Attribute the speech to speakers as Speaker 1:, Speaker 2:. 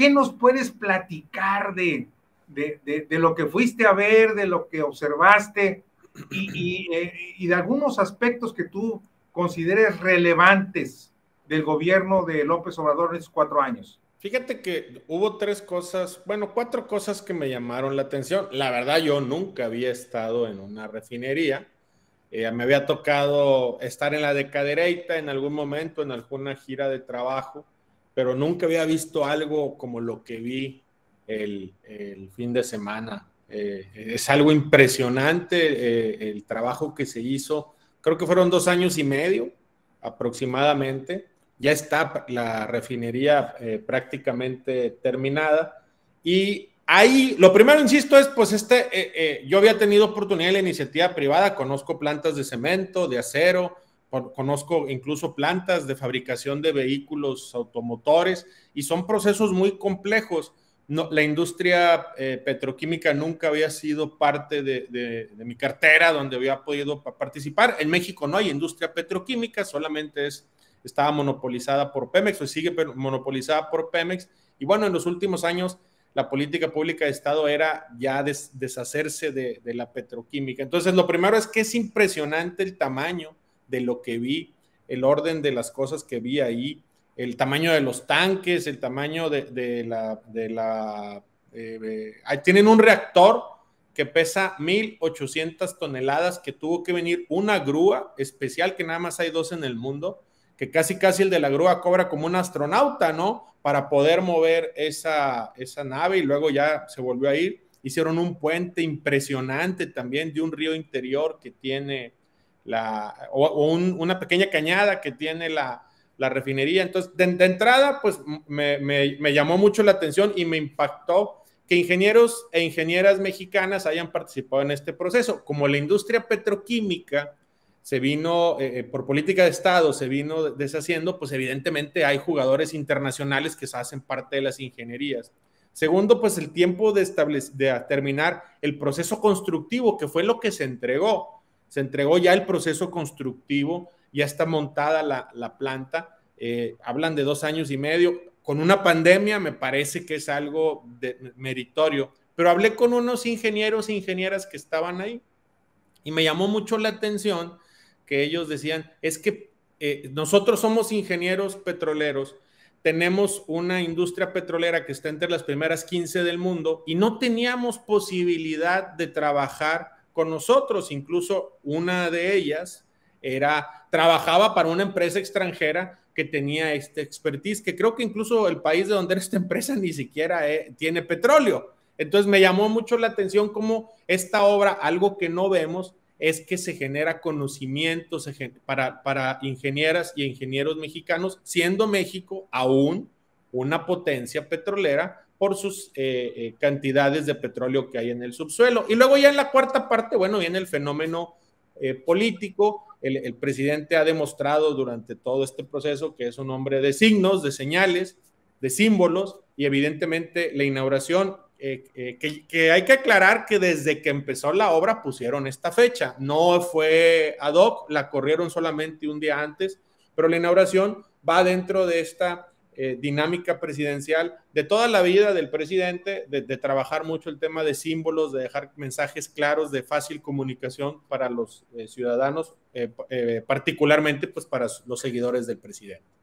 Speaker 1: ¿qué nos puedes platicar de, de, lo que fuiste a ver, de lo que observaste y, eh, y, de algunos aspectos que tú consideres relevantes del gobierno de López Obrador en estos cuatro años?
Speaker 2: Fíjate que hubo tres cosas, bueno, cuatro cosas que me llamaron la atención. La verdad, yo nunca había estado en una refinería. Eh, me había tocado estar en la de Cadereyta en algún momento, en alguna gira de trabajo, pero nunca había visto algo como lo que vi el, fin de semana. Eh, es algo impresionante eh, el trabajo que se hizo. Creo que fueron dos años y medio aproximadamente. Ya está la refinería eh, prácticamente terminada. Y ahí, lo primero, insisto, es pues este, yo había tenido oportunidad en la iniciativa privada, conozco plantas de cemento, de acero, conozco incluso plantas de fabricación de vehículos automotores y son procesos muy complejos no, la industria eh, petroquímica nunca había sido parte de, mi cartera donde había podido participar. En México no hay industria petroquímica, solamente es, estaba monopolizada por Pemex o sigue monopolizada por Pemex. Y bueno, en los últimos años la política pública de Estado era ya deshacerse de, de la petroquímica. Entonces, lo primero es que es impresionante el tamaño de lo que vi, el orden de las cosas que vi ahí el tamaño de los tanques, el tamaño de, la... De la eh, tienen un reactor que pesa 1.800 toneladas, que tuvo que venir una grúa especial, que nada más hay dos en el mundo, que casi casi el de la grúa cobra como un astronauta, ¿no? Para poder mover esa, esa nave y luego ya se volvió a ir. Hicieron un puente impresionante también de un río interior que tiene la, o, una pequeña cañada que tiene la, la refinería. Entonces, de, entrada, pues me, llamó mucho la atención y me impactó que ingenieros e ingenieras mexicanas hayan participado en este proceso. Como la industria petroquímica se vino, eh, eh, por política de Estado, se vino deshaciendo, pues evidentemente hay jugadores internacionales que se hacen parte de las ingenierías. Segundo, pues el tiempo de, de terminar el proceso constructivo, que fue lo que se entregó. Se entregó ya el proceso constructivo ya está montada la, planta. Eh, hablan de dos años y medio. Con una pandemia me parece que es algo meritorio. Pero hablé con unos ingenieros e ingenieras que estaban ahí y me llamó mucho la atención que ellos decían, es que eh, nosotros somos ingenieros petroleros, tenemos una industria petrolera que está entre las primeras 15 del mundo y no teníamos posibilidad de trabajar con nosotros, incluso una de ellas era, trabajaba para una empresa extranjera que tenía este expertise, que creo que incluso el país de donde era esta empresa ni siquiera eh, tiene petróleo. Entonces me llamó mucho la atención cómo esta obra, algo que no vemos, es que se genera conocimiento para, para ingenieras y ingenieros mexicanos, siendo México aún una potencia petrolera por sus eh, eh, cantidades de petróleo que hay en el subsuelo. Y luego ya en la cuarta parte, bueno, viene el fenómeno político, el, presidente ha demostrado durante todo este proceso que es un hombre de signos, de señales, de símbolos, y evidentemente la inauguración, eh, eh, que, hay que aclarar que desde que empezó la obra pusieron esta fecha, no fue ad hoc, la corrieron solamente un día antes, pero la inauguración va dentro de esta eh, dinámica presidencial de toda la vida del presidente, de, trabajar mucho el tema de símbolos, de dejar mensajes claros, de fácil comunicación para los eh, ciudadanos, eh, particularmente pues para los seguidores del presidente.